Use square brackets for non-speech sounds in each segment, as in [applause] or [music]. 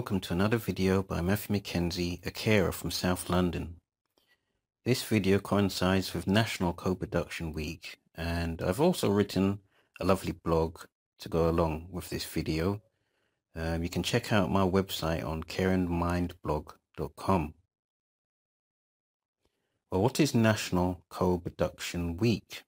welcome to another video by Matthew McKenzie, a carer from South London. This video coincides with National Co-Production Week and I've also written a lovely blog to go along with this video. Um, you can check out my website on caringmindblog.com. Well, what is National Co-Production Week?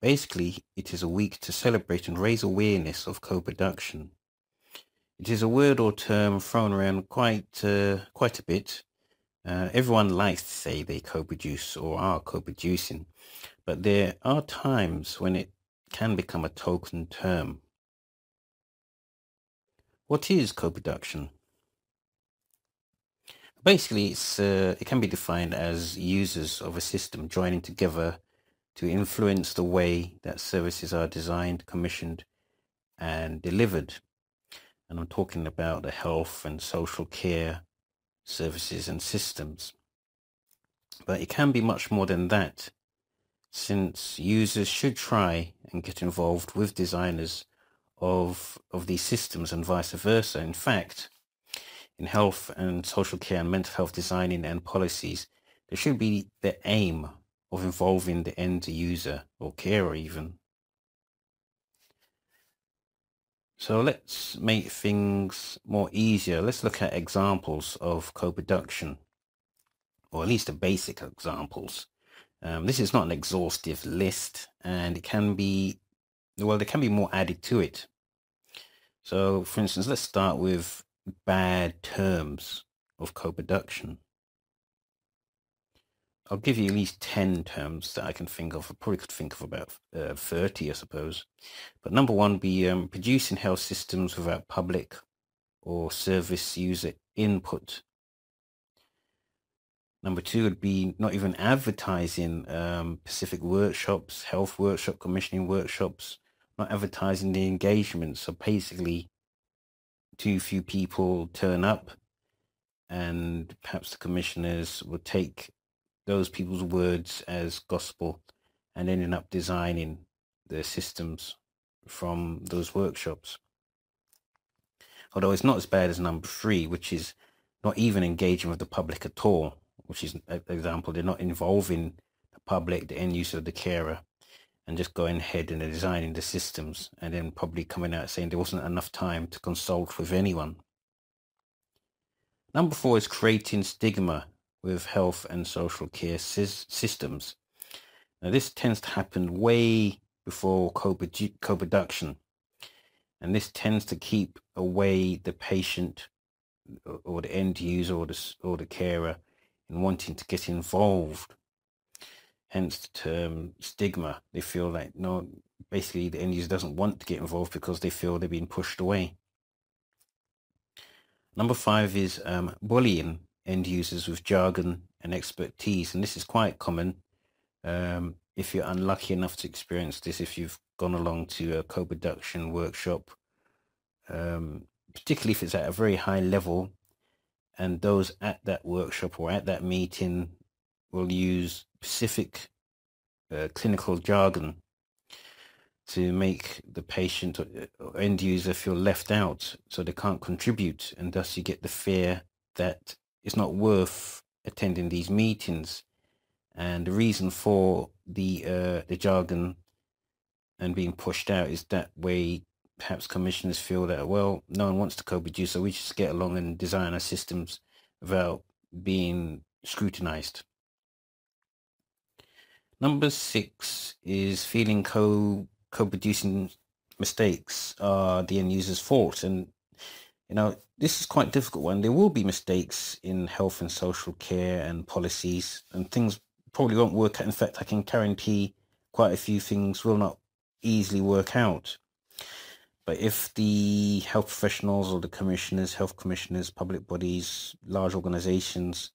Basically, it is a week to celebrate and raise awareness of co-production it is a word or term thrown around quite uh, quite a bit. Uh, everyone likes to say they co-produce or are co-producing, but there are times when it can become a token term. What is co-production? Basically, it's, uh, it can be defined as users of a system joining together to influence the way that services are designed, commissioned, and delivered and I'm talking about the health and social care services and systems. But it can be much more than that, since users should try and get involved with designers of, of these systems and vice versa. In fact, in health and social care and mental health designing and policies, there should be the aim of involving the end user or carer even So let's make things more easier. Let's look at examples of co-production, or at least the basic examples. Um, this is not an exhaustive list, and it can be, well, there can be more added to it. So, for instance, let's start with bad terms of co-production. I'll give you at least 10 terms that I can think of. I probably could think of about uh, 30, I suppose. But number one would be um, producing health systems without public or service user input. Number two would be not even advertising um, Pacific workshops, health workshop, commissioning workshops, not advertising the engagement. So basically, too few people turn up and perhaps the commissioners will take those people's words as gospel and ending up designing the systems from those workshops. Although it's not as bad as number three, which is not even engaging with the public at all, which is an example, they're not involving the public, the end user, the carer, and just going ahead and designing the systems and then probably coming out saying there wasn't enough time to consult with anyone. Number four is creating stigma with health and social care systems. Now, this tends to happen way before co-production, and this tends to keep away the patient or the end user or the, or the carer in wanting to get involved. Hence the term stigma. They feel like, no, basically the end user doesn't want to get involved because they feel they're being pushed away. Number five is um, bullying end users with jargon and expertise. And this is quite common um, if you're unlucky enough to experience this, if you've gone along to a co-production workshop, um, particularly if it's at a very high level and those at that workshop or at that meeting will use specific uh, clinical jargon to make the patient or end user feel left out so they can't contribute and thus you get the fear that it's not worth attending these meetings. And the reason for the uh, the jargon and being pushed out is that way perhaps commissioners feel that well no one wants to co-produce so we just get along and design our systems without being scrutinized. Number six is feeling co co-producing mistakes are the end user's fault and you know, this is quite difficult one. There will be mistakes in health and social care and policies, and things probably won't work out. In fact, I can guarantee quite a few things will not easily work out. But if the health professionals or the commissioners, health commissioners, public bodies, large organizations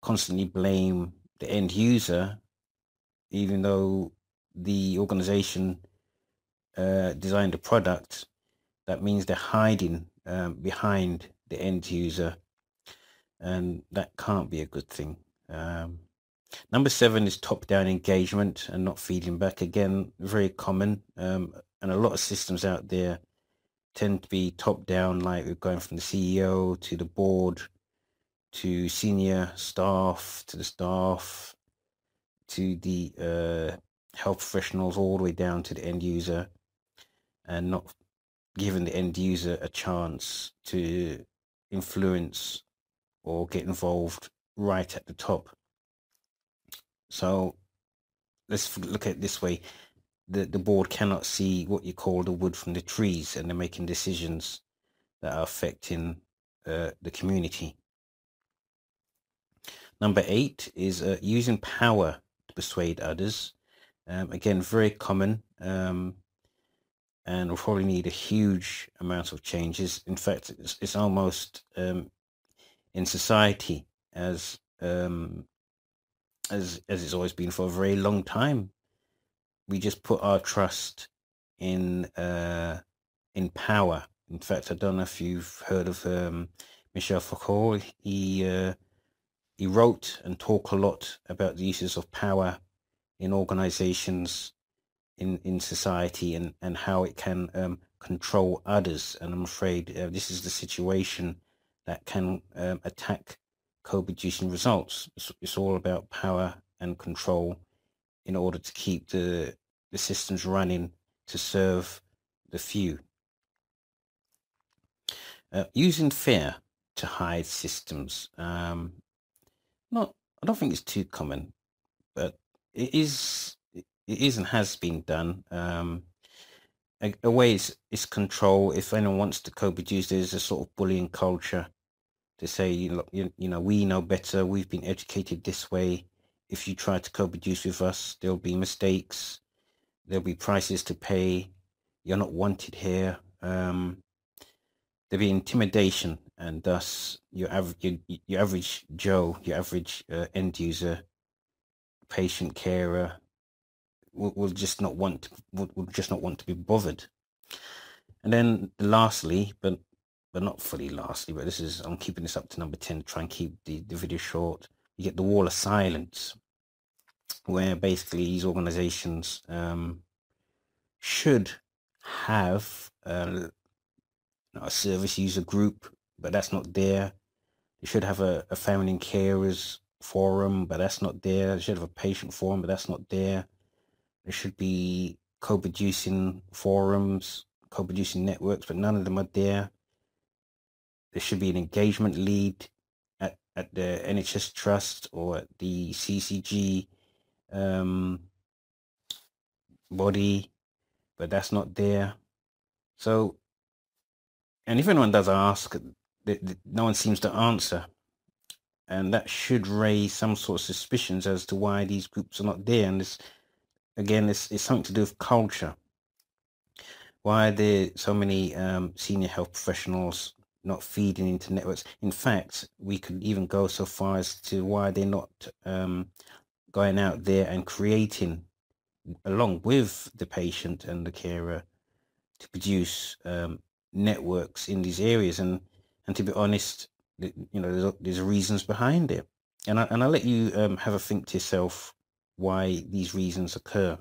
constantly blame the end user, even though the organization uh, designed the product, that means they're hiding um, behind the end user and that can't be a good thing. Um, number seven is top-down engagement and not feeding back again very common. Um, and a lot of systems out there tend to be top down, like we're going from the CEO to the board to senior staff to the staff to the uh, health professionals all the way down to the end user and not giving the end user a chance to influence or get involved right at the top. So let's look at it this way. The, the board cannot see what you call the wood from the trees and they're making decisions that are affecting uh, the community. Number eight is uh, using power to persuade others. Um, again, very common. Um, and we'll probably need a huge amount of changes. In fact, it's, it's almost um, in society as um, as as it's always been for a very long time. We just put our trust in uh, in power. In fact, I don't know if you've heard of um, Michel Foucault. He uh, he wrote and talked a lot about the uses of power in organizations, in, in society, and, and how it can um, control others. And I'm afraid uh, this is the situation that can um, attack co-producing results. It's, it's all about power and control in order to keep the, the systems running to serve the few. Uh, using fear to hide systems. Um, not, I don't think it's too common, but it is, it is and has been done. Um, a, a way it's, it's control. If anyone wants to co-produce, there's a sort of bullying culture to say, you know, you, you know, we know better. We've been educated this way. If you try to co-produce with us, there'll be mistakes. There'll be prices to pay. You're not wanted here. Um, there'll be intimidation and thus your average your, your average Joe, your average uh, end user, patient carer, will, will just not want to, will, just not want to be bothered. And then lastly, but but not fully lastly, but this is I'm keeping this up to number ten to try and keep the, the video short. You get the wall of silence, where basically these organizations um, should have uh, a service user group but that's not there. They should have a, a family and carers forum, but that's not there. They should have a patient forum, but that's not there. There should be co-producing forums, co-producing networks, but none of them are there. There should be an engagement lead at, at the NHS Trust or at the CCG um, body, but that's not there. So, and if anyone does ask, no one seems to answer. And that should raise some sort of suspicions as to why these groups are not there. And this, again, it's, it's something to do with culture. Why are there so many um, senior health professionals not feeding into networks? In fact, we could even go so far as to why they're not um, going out there and creating, along with the patient and the carer, to produce um, networks in these areas. And and to be honest, you know, there's, there's reasons behind it. And, I, and I'll let you um, have a think to yourself why these reasons occur.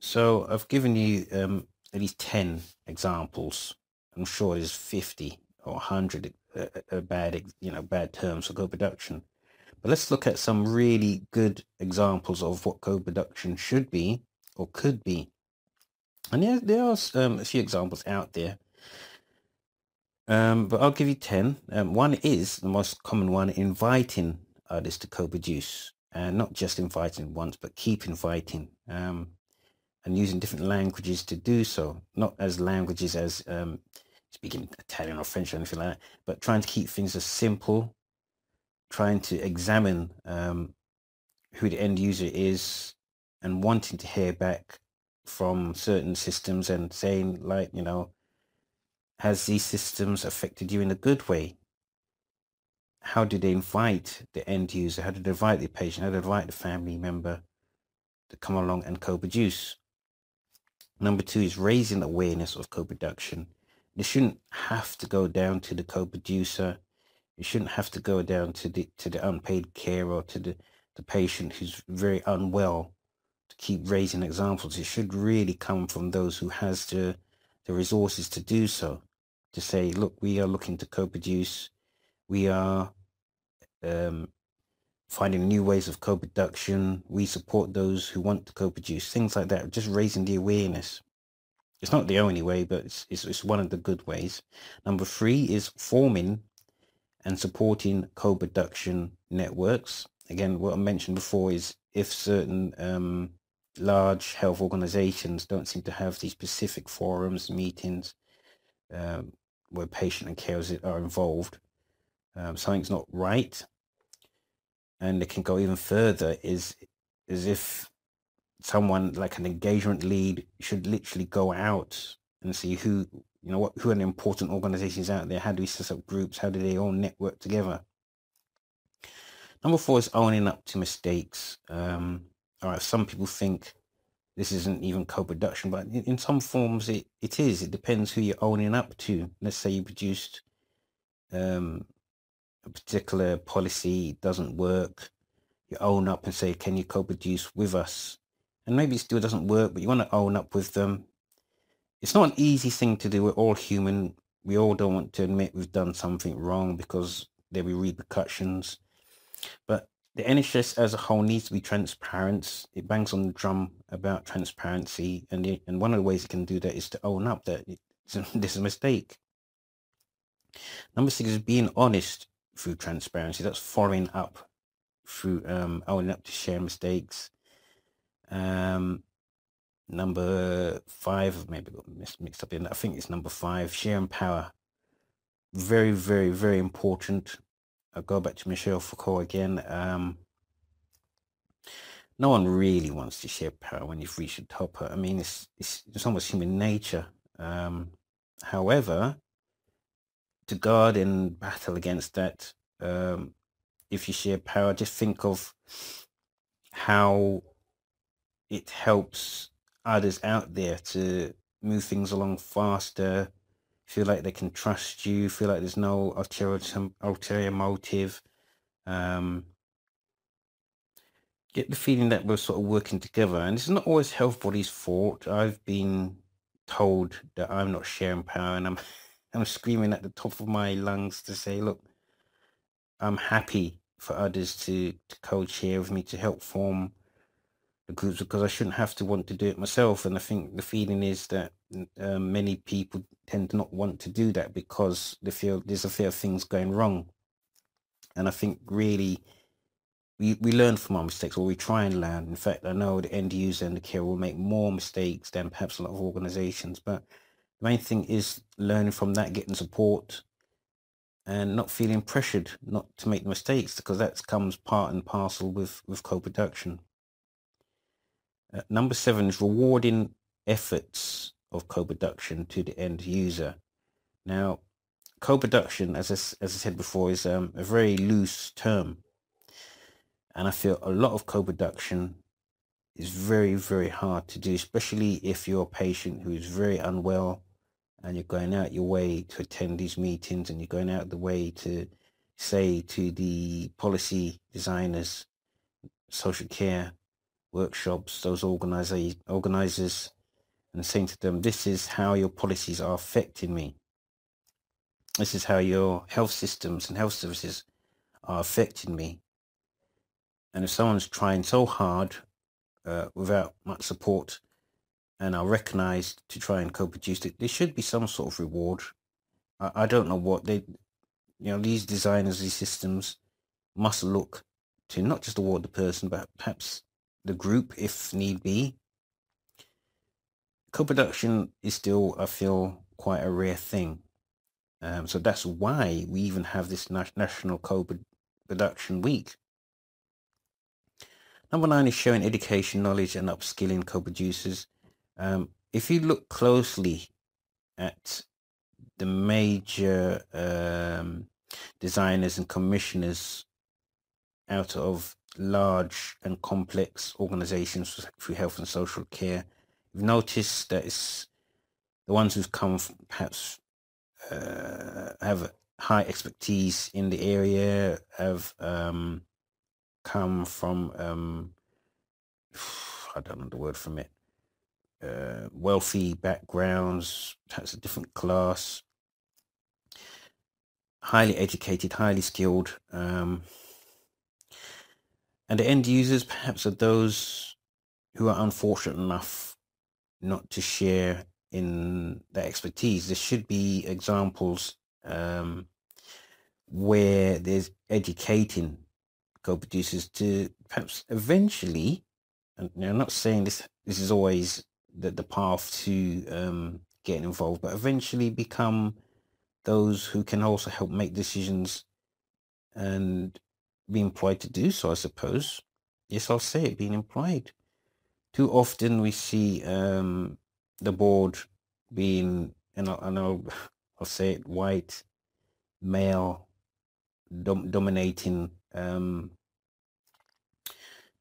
So I've given you um, at least 10 examples. I'm sure there's 50 or 100 uh, uh, bad, you know, bad terms for co-production. But let's look at some really good examples of what co-production should be or could be. And there, there are um, a few examples out there um, but I'll give you 10. Um, one is the most common one, inviting artists to co-produce. And not just inviting once, but keep inviting. Um, and using different languages to do so. Not as languages as um, speaking Italian or French or anything like that, but trying to keep things as simple, trying to examine um, who the end user is and wanting to hear back from certain systems and saying like, you know, has these systems affected you in a good way? How do they invite the end user? How do they invite the patient? How do they invite the family member to come along and co-produce? Number two is raising awareness of co-production. It shouldn't have to go down to the co-producer. It shouldn't have to go down to the to the unpaid care or to the, the patient who's very unwell to keep raising examples. It should really come from those who has the the resources to do so. To say, look, we are looking to co-produce. We are um, finding new ways of co-production. We support those who want to co-produce. Things like that. Just raising the awareness. It's not the only way, but it's, it's, it's one of the good ways. Number three is forming and supporting co-production networks. Again, what I mentioned before is if certain um, large health organizations don't seem to have these specific forums, meetings um, where patient and carers are involved, um, something's not right. And it can go even further is as if someone like an engagement lead should literally go out and see who you know, what, who are the important organizations out there? How do we set up groups? How do they all network together? Number four is owning up to mistakes. Um, all right, some people think this isn't even co-production, but in, in, some forms it, it is. It depends who you're owning up to. Let's say you produced um, a particular policy, doesn't work. You own up and say, can you co-produce with us? And maybe it still doesn't work, but you want to own up with them it's not an easy thing to do. We're all human. We all don't want to admit we've done something wrong because there'll be repercussions. But the NHS as a whole needs to be transparent. It bangs on the drum about transparency, and the, and one of the ways it can do that is to own up that it's [laughs] a, there's a mistake. Number six is being honest through transparency. That's following up through um, owning up to share mistakes. Um, number five, maybe got mixed up in. I think it's number five. Sharing power. Very, very, very important. I'll go back to Michel Foucault again. Um, no one really wants to share power when you've reached the top. I mean, it's it's, it's almost human nature. Um, however, to guard and battle against that, um, if you share power, just think of how it helps others out there to move things along faster, feel like they can trust you, feel like there's no ulterior, ulterior motive. Um, get the feeling that we're sort of working together. And it's not always health body's fault. I've been told that I'm not sharing power and I'm [laughs] I'm screaming at the top of my lungs to say, look, I'm happy for others to, to co-chair with me to help form the groups because I shouldn't have to want to do it myself. And I think the feeling is that um, many people tend to not want to do that because they feel there's a fear of things going wrong. And I think really we, we learn from our mistakes or we try and learn. In fact, I know the end user and the care will make more mistakes than perhaps a lot of organizations. But the main thing is learning from that, getting support and not feeling pressured not to make mistakes because that comes part and parcel with, with co-production. Uh, number seven is rewarding efforts of co-production to the end user. Now, co-production, as I, as I said before, is um, a very loose term. And I feel a lot of co-production is very, very hard to do, especially if you're a patient who is very unwell and you're going out your way to attend these meetings and you're going out the way to say to the policy designers, social care workshops, those organizers, organizers, and saying to them, this is how your policies are affecting me. This is how your health systems and health services are affecting me. And if someone's trying so hard uh, without much support and are recognized to try and co-produce it, there should be some sort of reward. I, I don't know what they, you know, these designers, these systems must look to not just award the person, but perhaps the group if need be. Co-production is still, I feel, quite a rare thing. Um, so that's why we even have this National Co-Production Week. Number nine is showing education, knowledge, and upskilling co-producers. Um, if you look closely at the major um, designers and commissioners out of large and complex organizations through health and social care. you've noticed that it's the ones who've come perhaps uh, have high expertise in the area, have um, come from, um, [sighs] I don't know the word from it. Uh, wealthy backgrounds, perhaps a different class, highly educated, highly skilled, um, and the end users perhaps are those who are unfortunate enough not to share in their expertise. There should be examples um, where there's educating co-producers to perhaps eventually, and I'm not saying this this is always the, the path to um, getting involved, but eventually become those who can also help make decisions and be employed to do so, I suppose. Yes, I'll say it, being employed. Too often we see um, the board being, and I, know [laughs] I'll say it, white, male, dom- dominating um,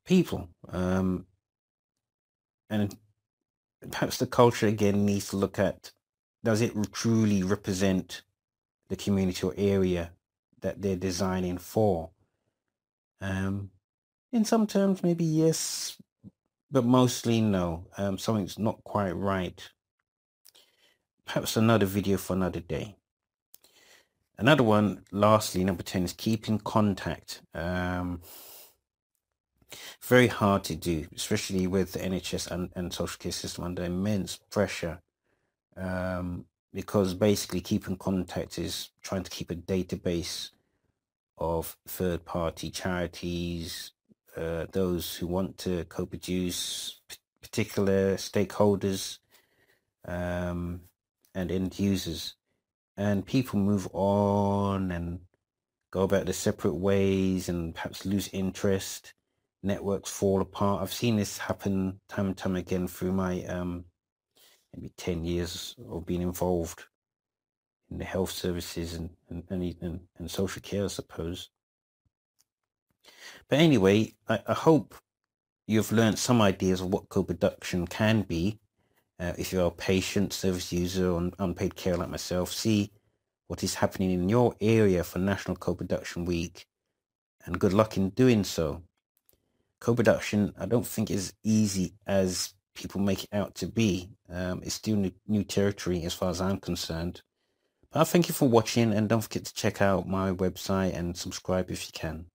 people. Um, and perhaps the culture again needs to look at does it truly represent the community or area that they're designing for? Um, in some terms, maybe yes, but mostly no. Um, something's not quite right. Perhaps another video for another day. Another one, lastly, number 10 is keeping contact. Um, very hard to do, especially with the NHS and, and social care system under immense pressure. Um, because basically keeping contact is trying to keep a database of third party charities, uh, those who want to co-produce particular stakeholders um, and end users. And people move on and go about their separate ways and perhaps lose interest. Networks fall apart. I've seen this happen time and time again through my um, maybe 10 years of being involved in the health services and, and, and, and social care, I suppose. But anyway, I, I hope you've learned some ideas of what co-production can be. Uh, if you're a patient, service user, or unpaid care like myself, see what is happening in your area for National Co-Production Week, and good luck in doing so. Co-production, I don't think is easy as people make it out to be. Um, it's still new, new territory as far as I'm concerned. But I thank you for watching and don't forget to check out my website and subscribe if you can.